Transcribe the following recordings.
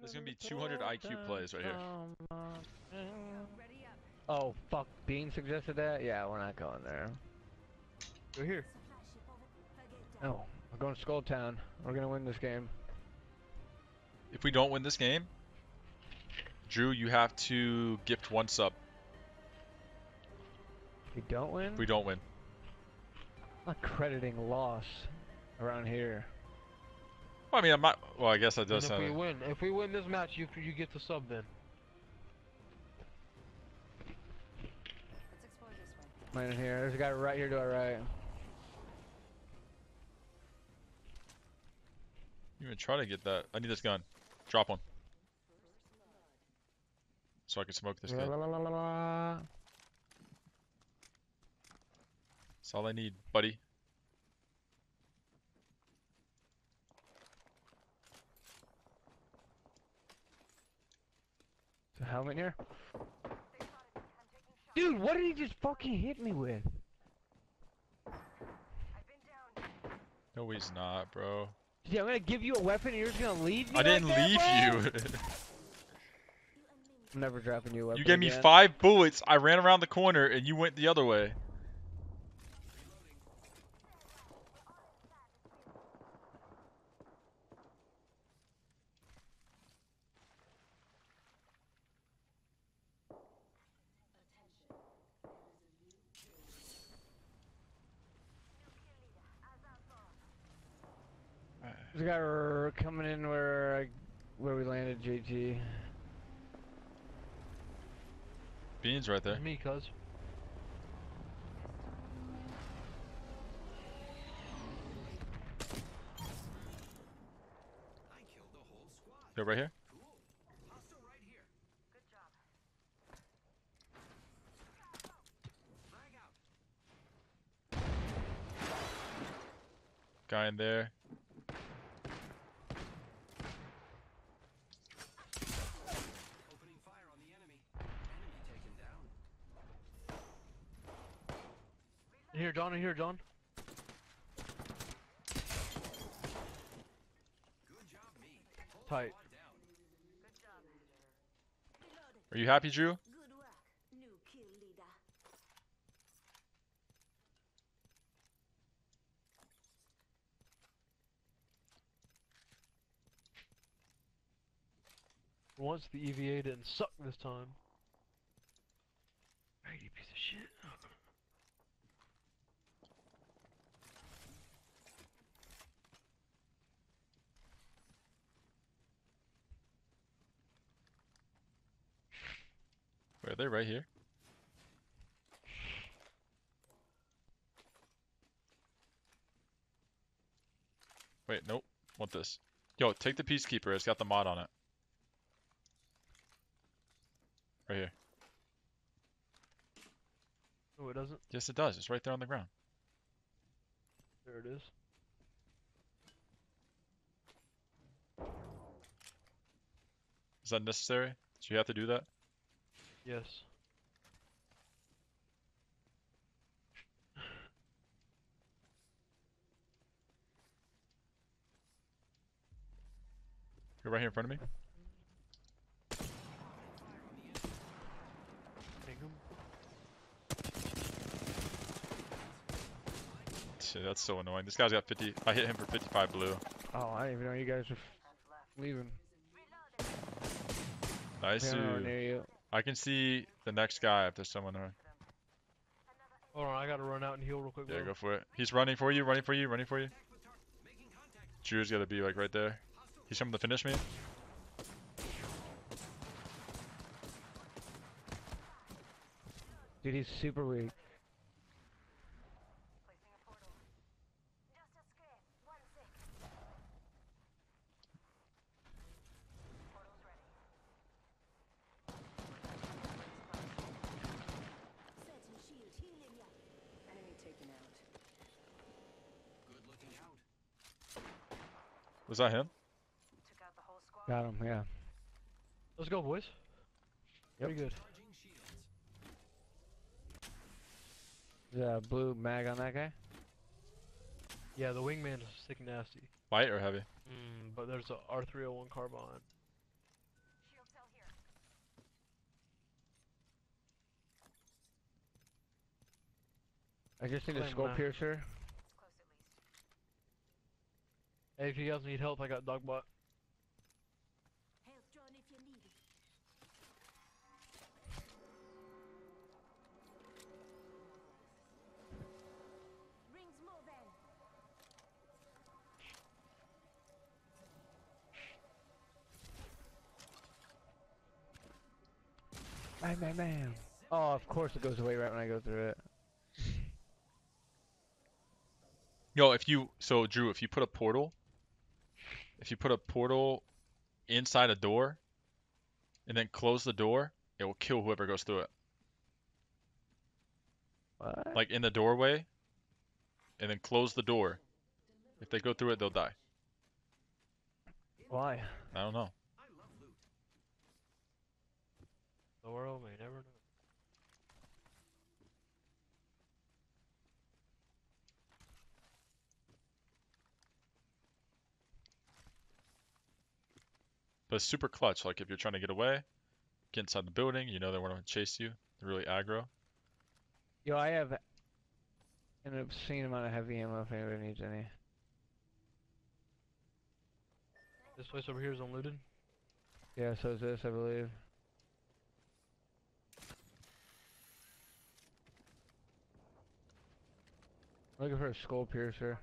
There's gonna be 200 IQ plays right here. Oh fuck! Bean suggested that. Yeah, we're not going there. Go here. No, we're going to Skull Town. We're gonna win this game. If we don't win this game, Drew, you have to gift one sub. If we don't win, If we don't win. I'm not crediting loss around here. Well, I mean, I'm not. Well, I guess that And does if sound. we win, if we win this match, you you get the sub then. Right in here. There's a guy right here to our right. You even try to get that. I need this gun. Drop one. So I can smoke this La, kid. la, la, la, la, la. That's all I need, buddy. A helmet here? Dude, what did he just fucking hit me with? No, he's not, bro. Yeah, I'm gonna give you a weapon and you're just gonna leave me I didn't like leave bro? you. I'm never dropping you a weapon you gave me again. five bullets. I ran around the corner and you went the other way. There's a guy coming in where I, where we landed, JT. Beans right there. Me, cuz. Go right here. Guy in there. In here, John. In here, John. Tight. Are you happy, Drew? Good work, new kill leader. Once, the EVA didn't suck this time. Right, you piece of shit. They right here? Wait, nope. Want this. Yo, take the Peacekeeper. It's got the mod on it. Right here. No, it doesn't. Yes, it does. It's right there on the ground. There it is. Is that necessary? Do you have to do that? Yes. You're right here in front of me? Take him. Shit, that's so annoying. This guy's got 50. I hit him for 55 blue. Oh, I didn't even know you guys were leaving. Nice. Yeah, dude. near you. I can see the next guy if there's someone there. Hold on, I gotta run out and heal real quick. Yeah, bro. go for it. He's running for you, running for you, running for you. Drew's gotta be like right there. He's coming to finish me. Dude, he's super weak. Was that him? Got him, yeah. Let's go, boys. Yep. Pretty good. Yeah, blue mag on that guy? Yeah, the wingman is sick nasty. Light or heavy? Mm, but there's a R301 Carbine. I just need a skull piercer. Hey, if you guys need help, I got dogbot. Health John if you need it. Rings moving. Bam, bam, bam. Oh, of course it goes away right when I go through it. Yo, if you so Drew, if you put a portal, if you put a portal inside a door, and then close the door, it will kill whoever goes through it. What? Like in the doorway, and then close the door. If they go through it, they'll die. Why? I don't know. The world may never know. But it's super clutch. Like if you're trying to get away, get inside the building, you know they want to chase you. They're really aggro. Yo, I have an obscene amount of heavy ammo if anybody needs any. This place over here is unlooted. Yeah, so is this, I believe. Looking for a skull piercer.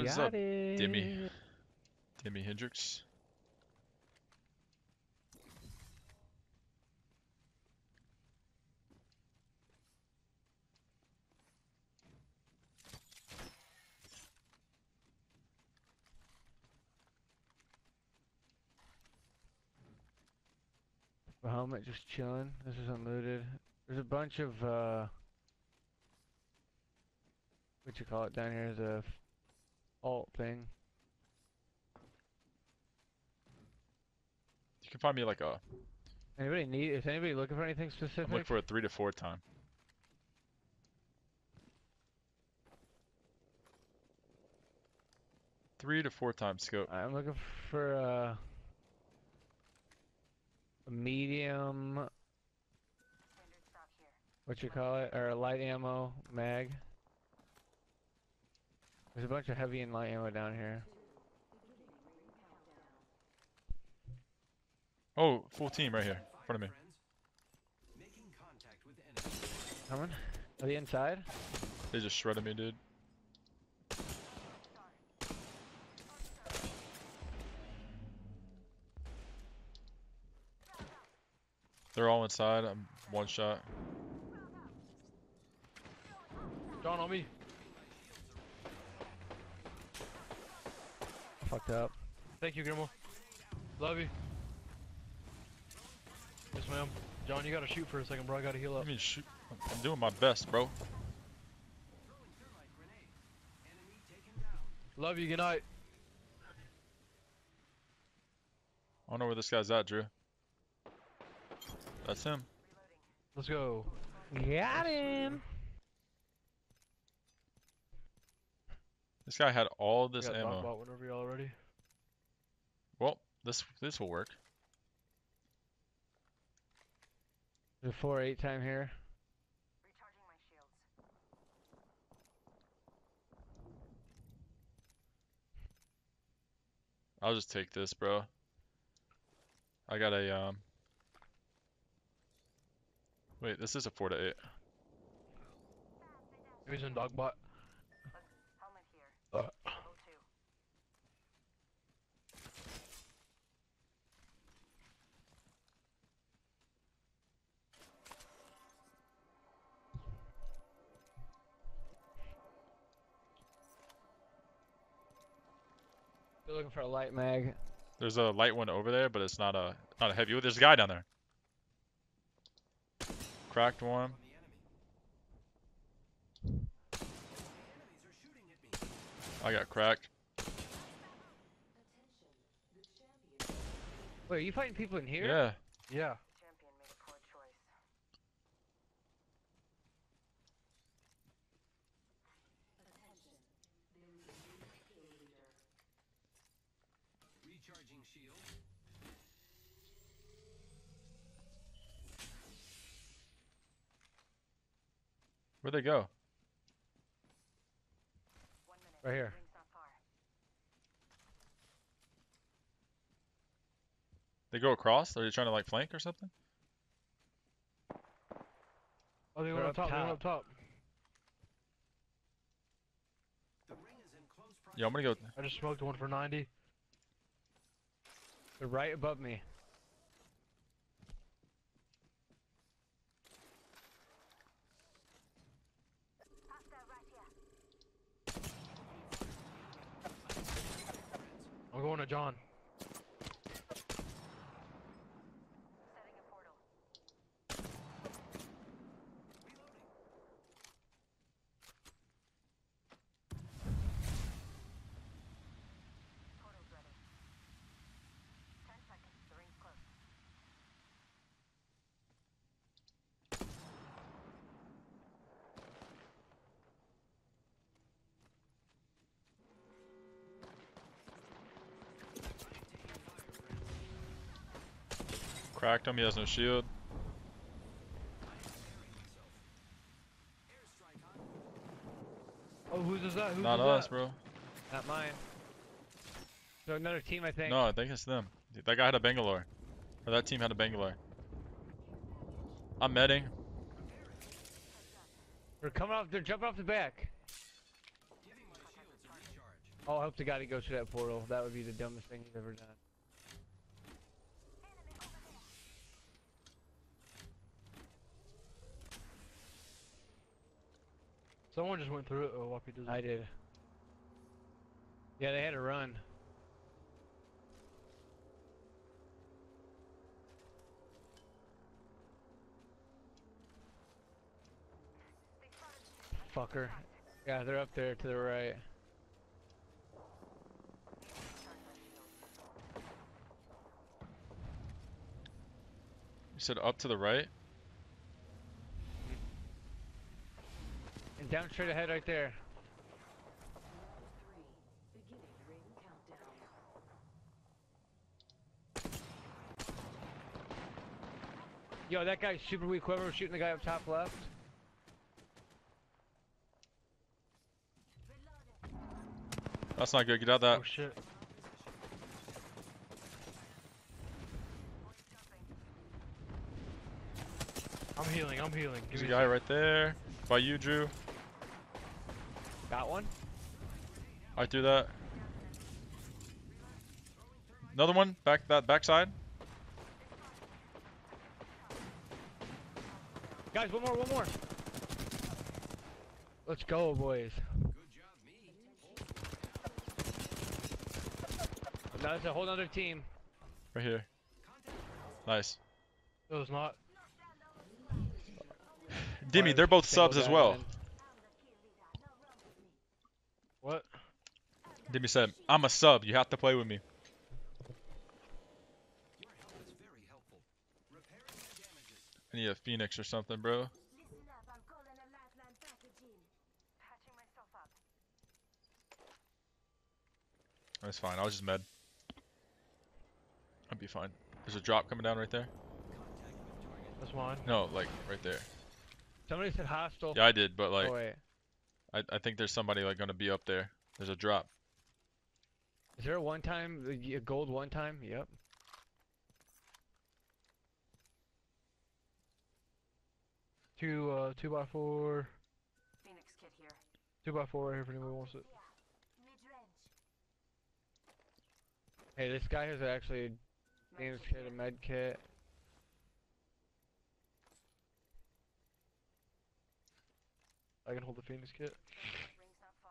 What's up, Dimmy? it. Timmy Hendrix? The helmet just chilling. This is unlooted. There's a bunch of uh what you call it down here, the f- alt thing. You can find me like a Anybody need is anybody looking for anything specific? I'm looking for a three to four time. Three to four times scope. I'm looking for uh, a medium. What you call it? Or a light ammo mag. There's a bunch of heavy and light ammo down here. Oh, full team right here in front of me. Coming? Are they inside? They just shredded me, dude. They're all inside. I'm one shot. John, on me. Fucked up. Thank you, Grandma. Love you. Yes, ma'am. John, you gotta shoot for a second, bro. I gotta heal up. I up. mean, shoot. I'm doing my best, bro. Love you. Good night. I don't know where this guy's at, Drew. That's him. Let's go. Got him! This guy had all this ammo. Whenever y'all ready. Well, this this will work. A 4 8 time here. Recharging my shields. I'll just take this, bro. I got a um. Wait, this is a four to eight. He's in Dogbot. They're looking for a light mag. There's a light one over there, but it's not a not a heavy. Oh, there's a guy down there. Cracked one. I got cracked. Wait, are you fighting people in here? Yeah. Yeah. Where'd they go? One minute. Right here. Ring's not far. They go across? Are they trying to like flank or something? Oh, they went up up top. They went top. up top. Yeah, I'm gonna go. I just smoked one for 90. They're right above me. I'm going to John. Setting a portal. Portal's ready. Ten seconds. The ring's close. Cracked him. He has no shield. Oh, whose is that? Whose Not is us, that? bro. Not mine. So another team, I think. No, I think it's them. That guy had a Bangalore. Or that team had a Bangalore. I'm medding. They're coming off. They're jumping off the back. Oh, I hope to God he goes through that portal. That would be the dumbest thing he's ever done. Someone just went through it. Uh, oh, Whoppy does I did. Yeah, they had to run. Fucker. Yeah, they're up there to the right. You said up to the right? Down straight ahead right there. Three. Beginning ring countdown. Yo, that guy's super weak. Whoever was shooting the guy up top left. That's not good. Get out that. Oh shit. I'm healing. I'm healing. Give There's a guy right there. By you, Drew. Got one? I threw that. Another one. Back that backside. Guys, one more, one more. Let's go, boys. Now it's a whole other team. Right here. Nice. It was not. Dimmy, they're both subs as well. then. What? Dimmy said, I'm a sub. You have to play with me. I need a Phoenix or something, bro. Listen up. I'm calling a lifeline package in. Patching myself up. That's fine. I'll just med. I'll be fine. There's a drop coming down right there. That's mine. No, like right there. Somebody said hostile. Yeah, I did, but like oh. I, I think there's somebody like gonna be up there. There's a drop. Is there a one time, a gold one time? Yep. Two, uh, two by four. Phoenix kit here. Two by four here if anyone wants it. Hey, this guy has actually a games kit, a med kit. I can hold the Phoenix kit. Ring's not far.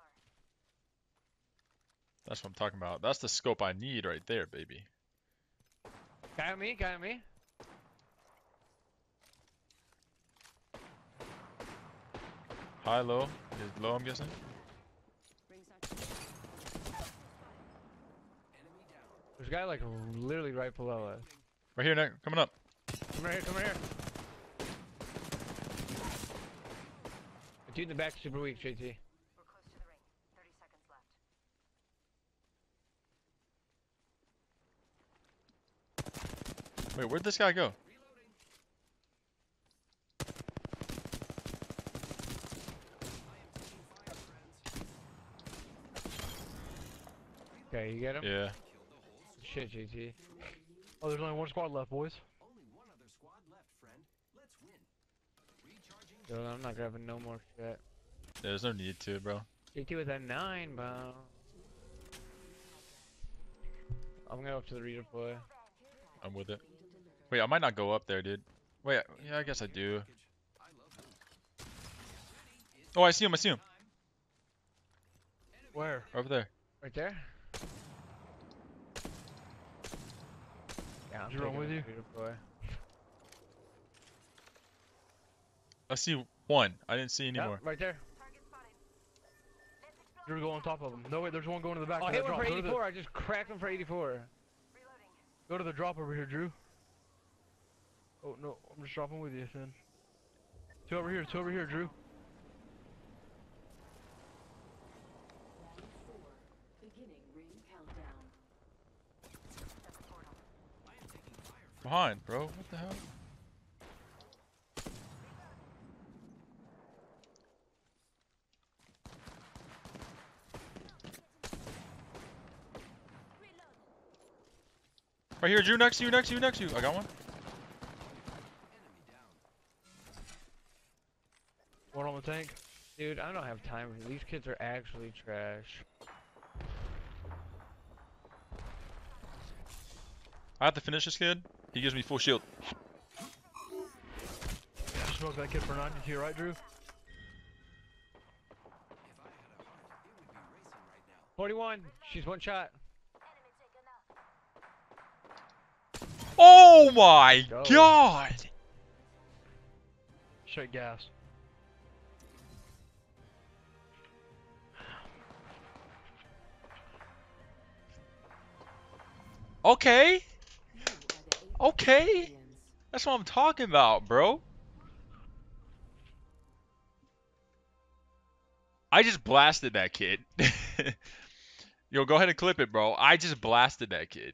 That's what I'm talking about. That's the scope I need right there, baby. Guy on me, guy on me. High, low. Is low, I'm guessing. There's a guy like literally right below us. Right here, Nick. Coming up. Come right here, come right here. The dude in the back super weak, JT. We're close to the ring. 30 seconds left. Wait, where'd this guy go? Okay, you get him? Yeah. Shit, JT. Oh, there's only one squad left, boys. Dude, I'm not grabbing no more shit. There's no need to, bro. GT with a 9, bro. I'm gonna go up to the redeploy. I'm with it. Wait, I might not go up there, dude. Wait, yeah, I guess I do. Oh, I see him. I see him Where? over there. Right there? Yeah, I'm Jerome taking with you? redeploy. I see one. I didn't see Yep, anymore. right there. Target spotted. Let's You're going on top of them. No, wait, there's one going to the back. Oh, I of hit that one drop. for Go to, the, 84. I just cracked him for 84. Reloading. go to the drop over here, Drew. Oh, no, I'm just dropping with you, Finn. Two over here, two over here, Drew. Beginning ring countdown. Behind, bro. What the hell? Right here, Drew. Next to you. Next to you. Next to you. I got one. One on the tank. Dude, I don't have time for these kids are actually trash. I have to finish this kid. He gives me full shield. Smoke that kid for 90 to your right, Drew. 41. She's one shot. Oh my Go. god! Straight gas. Okay. You are the Apex Okay. That's what I'm talking about, bro. I just blasted that kid. Yo, go ahead and clip it, bro. I just blasted that kid.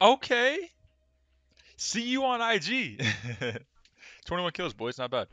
Okay. See you on IG. 21 kills, boys. Not bad.